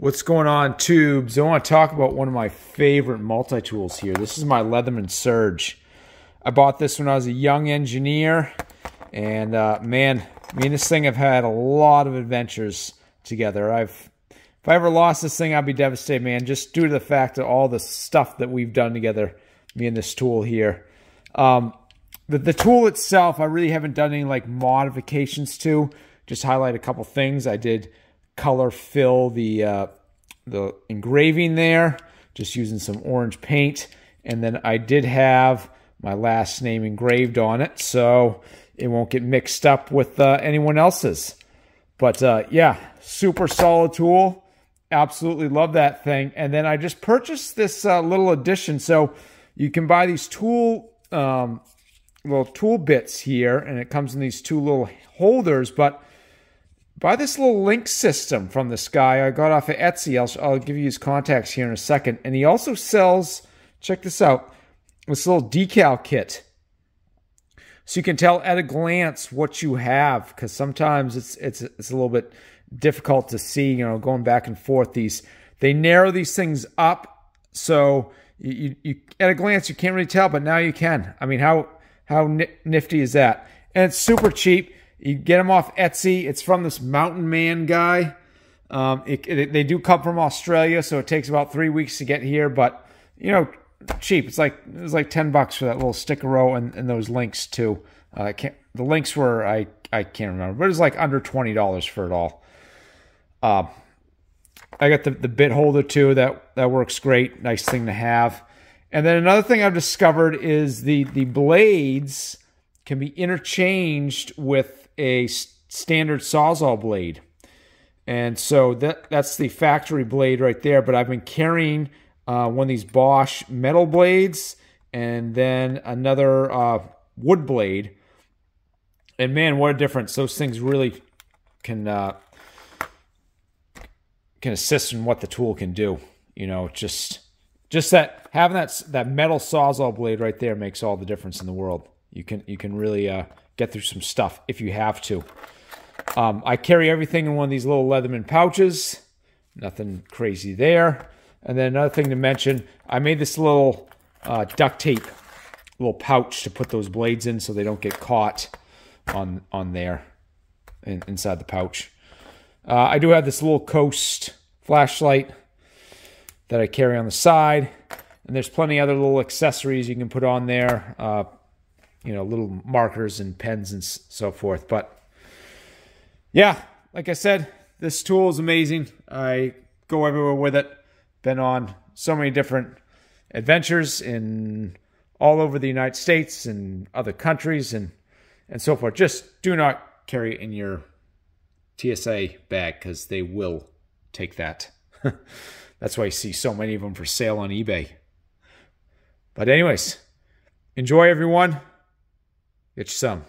What's going on, tubes? I want to talk about one of my favorite multi-tools here. This is my Leatherman Surge. I bought this when I was a young engineer, and uh, man, me and this thing have had a lot of adventures together. I've if I ever lost this thing, I'd be devastated, man, just due to the fact of all the stuff that we've done together, me and this tool here. Um, the, the tool itself, I really haven't done any like modifications to. Just highlight a couple things. I did color fill the uh, the engraving there, just using some orange paint. And then I did have my last name engraved on it, so it won't get mixed up with uh, anyone else's. But uh, yeah, super solid tool. Absolutely love that thing. And then I just purchased this uh, little addition. So you can buy these tool um, little tool bits here, and it comes in these two little holders. But buy this little link system from this guy I got off of Etsy. I'll, I'll give you his contacts here in a second. And he also sells, check this out, this little decal kit. So you can tell at a glance what you have, because sometimes it's it's it's a little bit difficult to see, you know, going back and forth. These they narrow these things up, so you, you, at a glance you can't really tell, but now you can. I mean, how how nifty is that? And it's super cheap. You get them off Etsy. It's from this Mountain Man guy. Um, it, it, they do come from Australia, so it takes about three weeks to get here. But you know, cheap. It's like it was like ten bucks for that little sticker row and, and those links too. Uh. The links were I I can't remember, but it was like under twenty dollars for it all. Uh, I got the the bit holder too. That that works great. Nice thing to have. And then another thing I've discovered is the the blades can be interchanged with a standard Sawzall blade. And so that that's the factory blade right there. But I've been carrying uh, one of these Bosch metal blades and then another uh, wood blade. And man, what a difference! Those things really can uh, can assist in what the tool can do. You know, just just that having that that metal sawzall blade right there makes all the difference in the world. You can you can really uh, get through some stuff if you have to. Um, I carry everything in one of these little Leatherman pouches. Nothing crazy there. And then another thing to mention, I made this little uh, duct tape, little pouch to put those blades in so they don't get caught on on there in, inside the pouch. Uh, I do have this little Coast flashlight that I carry on the side. And there's plenty other little accessories you can put on there. Uh, you know, little markers and pens and so forth. But yeah, like I said, this tool is amazing. I go everywhere with it. Been on so many different adventures in all over the United States and other countries and and so forth. Just do not carry it in your TSA bag because they will take that. That's why I see so many of them for sale on eBay. But anyways, enjoy everyone. You some.